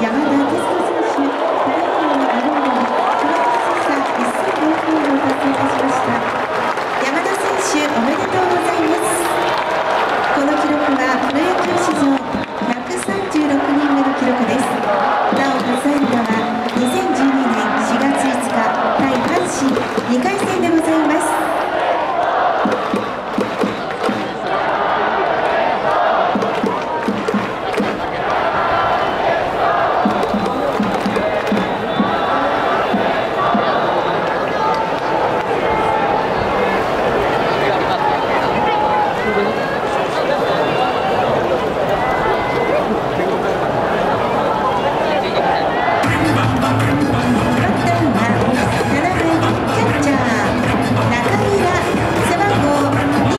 杨澜。